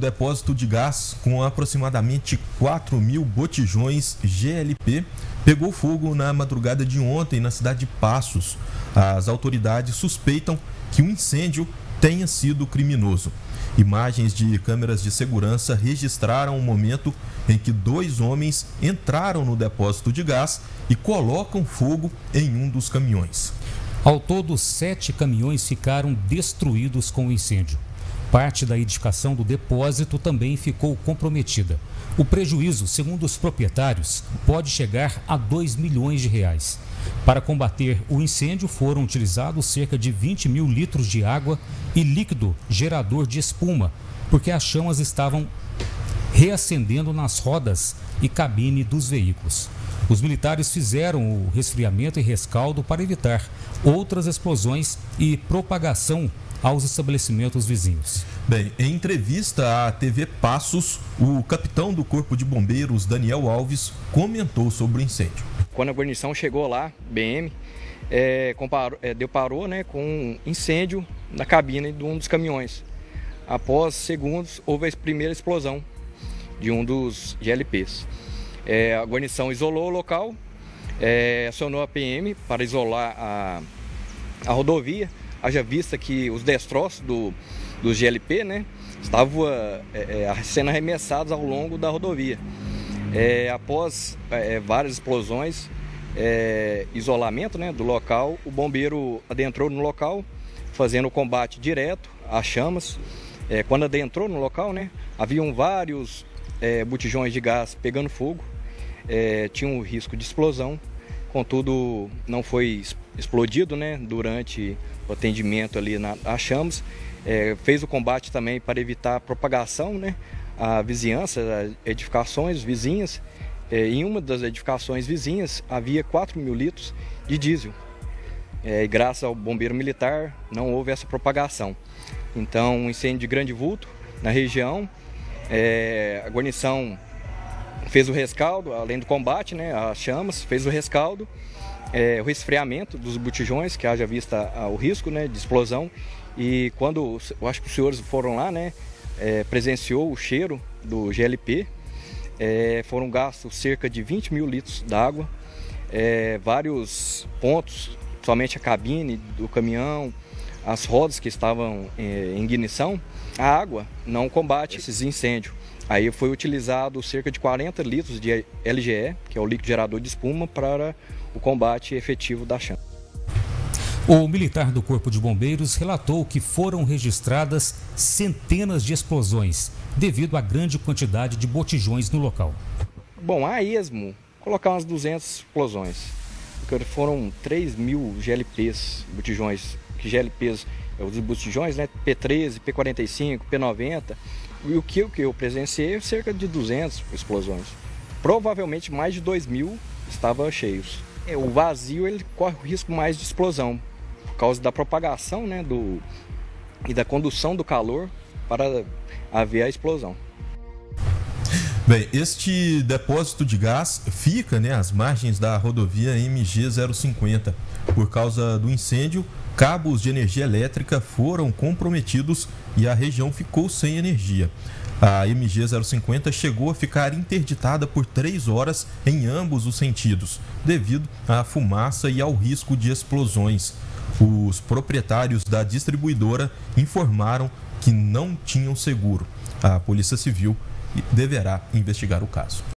depósito de gás com aproximadamente 4 mil botijões GLP pegou fogo na madrugada de ontem na cidade de Passos. As autoridades suspeitam que o incêndio tenha sido criminoso. Imagens de câmeras de segurança registraram o momento em que dois homens entraram no depósito de gás e colocam fogo em um dos caminhões. Ao todo, sete caminhões ficaram destruídos com o incêndio. Parte da edificação do depósito também ficou comprometida. O prejuízo, segundo os proprietários, pode chegar a 2 milhões de reais. Para combater o incêndio, foram utilizados cerca de 20 mil litros de água e líquido gerador de espuma, porque as chamas estavam reacendendo nas rodas e cabine dos veículos. Os militares fizeram o resfriamento e rescaldo para evitar outras explosões e propagação aos estabelecimentos vizinhos. Bem, em entrevista à TV Passos, o capitão do Corpo de Bombeiros, Daniel Alves, comentou sobre o incêndio. Quando a guarnição chegou lá, BM, é, comparou, é, deu parou né, com um incêndio na cabine de um dos caminhões. Após segundos, houve a primeira explosão de um dos GLPs. É, a guarnição isolou o local, é, acionou a PM para isolar a, a rodovia, haja vista que os destroços do, do GLP né, estavam é, é, sendo arremessados ao longo da rodovia. É, após é, várias explosões, isolamento né, do local, o bombeiro adentrou no local, fazendo o combate direto às chamas. Quando adentrou no local, né, haviam vários é, botijões de gás pegando fogo, é, tinha um risco de explosão, contudo não foi explodido né, durante o atendimento ali na, chamas. É, fez o combate também para evitar a propagação né, à vizinhança, às edificações vizinhas. É, em uma das edificações vizinhas havia 4 mil litros de diesel. É, e graças ao bombeiro militar não houve essa propagação. Então, um incêndio de grande vulto na região. É, a guarnição fez o rescaldo, além do combate, né, as chamas, fez o rescaldo, é, o resfriamento dos botijões, que haja vista o risco né, de explosão. E quando, eu acho que os senhores foram lá, né, é, presenciou o cheiro do GLP, é, foram gastos cerca de 20 mil litros d'água, é, vários pontos, somente a cabine do caminhão, as rodas que estavam é, em ignição, a água não combate esses incêndios. Aí foi utilizado cerca de 40 litros de LGE, que é o líquido gerador de espuma, para o combate efetivo da chama. O militar do Corpo de Bombeiros relatou que foram registradas centenas de explosões devido à grande quantidade de botijões no local. Bom, a esmo, colocar umas 200 explosões. Foram 3 mil GLPs, botijões, que GLPs, os botijões, né? P13, P45, P90, e o que, o que eu presenciei, cerca de 200 explosões. Provavelmente mais de 2 mil estavam cheios. É, o vazio ele corre o risco mais de explosão, por causa da propagação né, do, e da condução do calor para haver a explosão. Bem, este depósito de gás fica né, às margens da rodovia MG 050. Por causa do incêndio, cabos de energia elétrica foram comprometidos e a região ficou sem energia. A MG 050 chegou a ficar interditada por três horas em ambos os sentidos, devido à fumaça e ao risco de explosões. Os proprietários da distribuidora informaram que não tinham seguro. A Polícia Civil deverá investigar o caso.